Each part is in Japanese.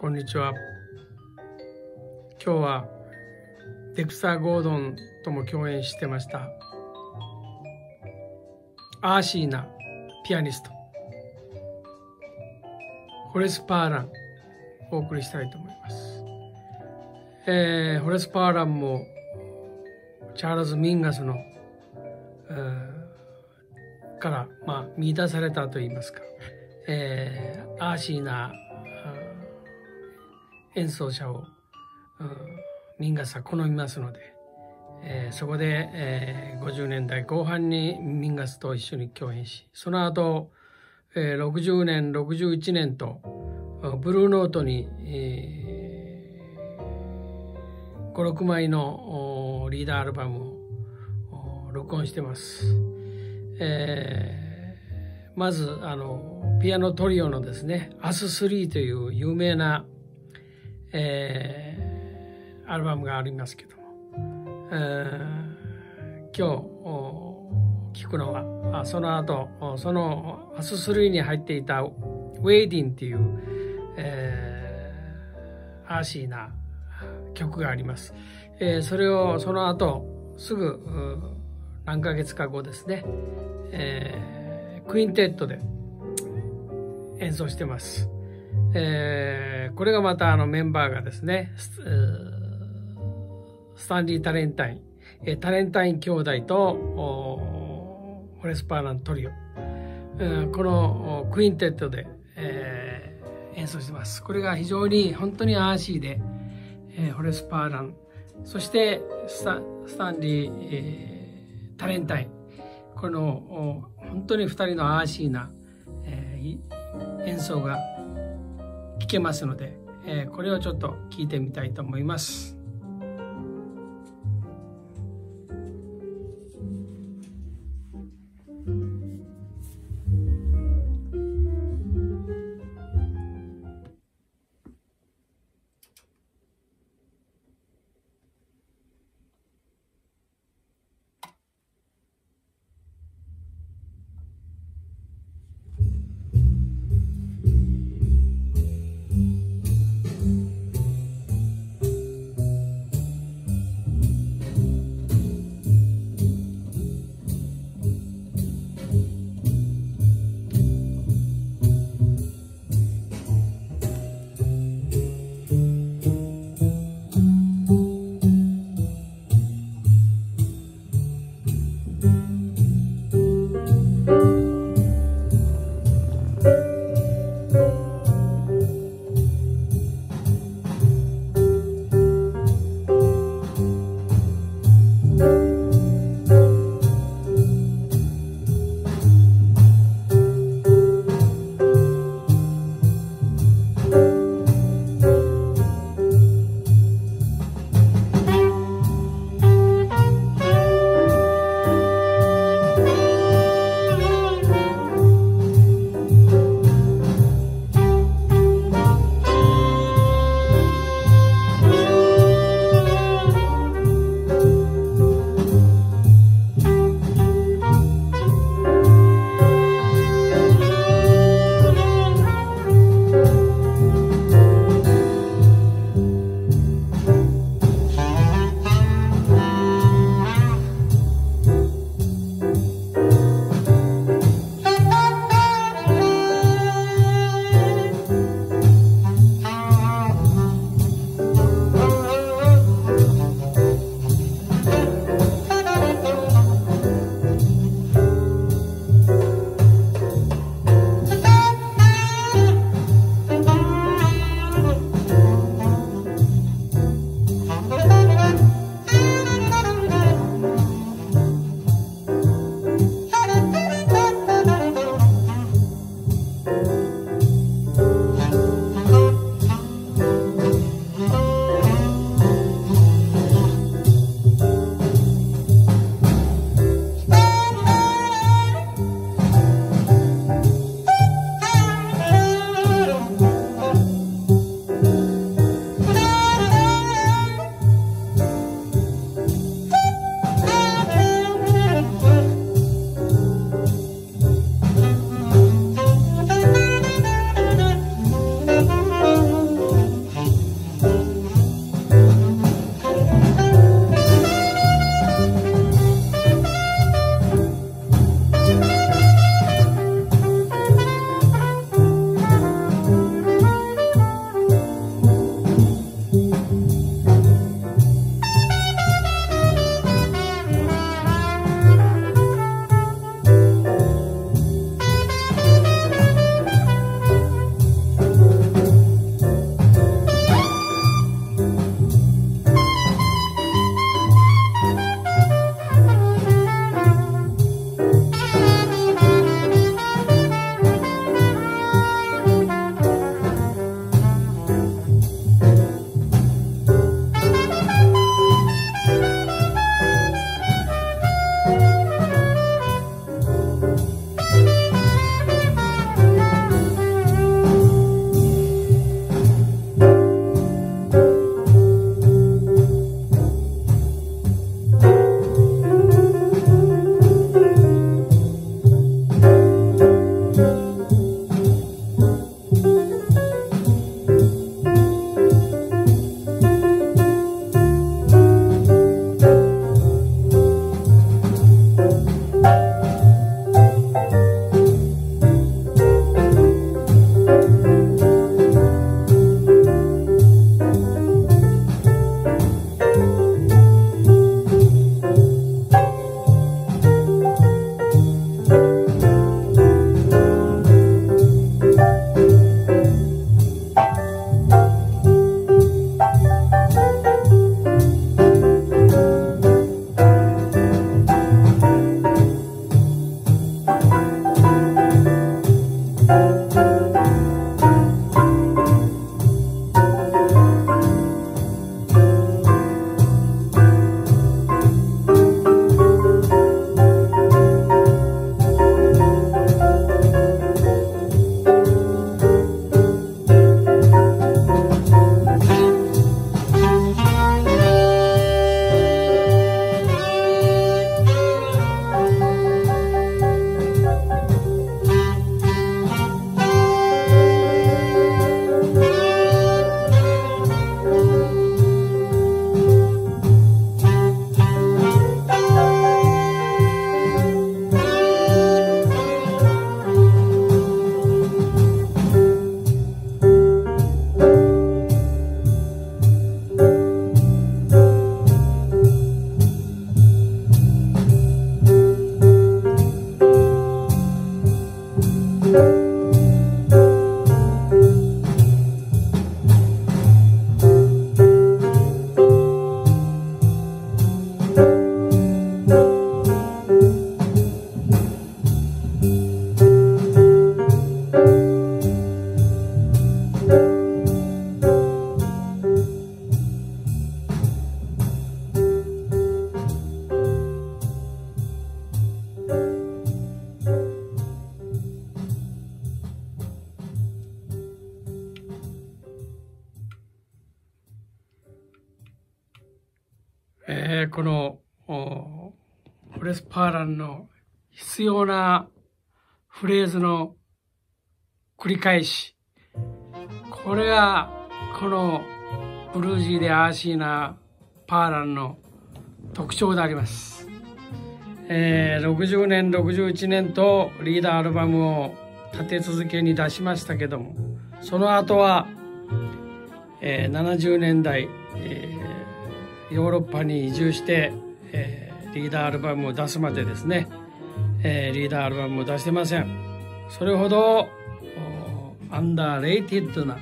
こんにちは。今日はデクサー・ゴードンとも共演してましたアーシーなピアニストホレス・パーランお送りしたいと思います。えー、ホレス・パーランもチャールズ・ミンガスの、えー、から、まあ、見出されたといいますか、えー、アーシーな演奏者を、うんミンガスは好みますので、えー、そこで、えー、50年代後半にミンガスと一緒に共演しその後、えー、60年61年とブルーノートに、えー、56枚のリーダーアルバムを録音してます。えー、まずあのピアノトリオのですね「アス3という有名な、えー、アルバムがありますけども、えー、今日聞くのはその後そのアス3に入っていた「ウェイディン」っていうえー、アーシーな曲があります。えー、それをその後すぐ何ヶ月か後ですね、えー、クインテットで演奏してます。えー、これがまたあのメンバーがですね、スタンリー・タレンタイン、えタレンタイン兄弟とホレスパーラントリオ、このクインテットで、えー演奏してます。これが非常に本当にアーシーで、えー、ホレス・パーラン、そしてスタスタンリー、えー、タレンタイン、この本当に2人のアーシーな、えー、演奏が聞けますので、えー、これをちょっと聞いてみたいと思います。えー、このフレスパーランの必要なフレーズの繰り返し。これがこのブルージーでアーシーなパーランの特徴であります。えー、60年、61年とリーダーアルバムを立て続けに出しましたけども、その後は、えー、70年代、えー、ヨーロッパに移住して、えー、リーダーアルバムを出すまでですね、えー、リーダーアルバムを出してません。それほどアンダーレイティッドな、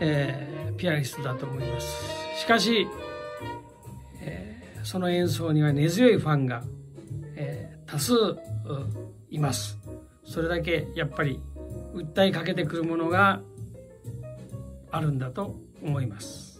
えー、ピアニストだと思います。しかし、えー、その演奏には根強いファンが、えー、多数います。それだけやっぱり訴えかけてくるものがあるんだと思います。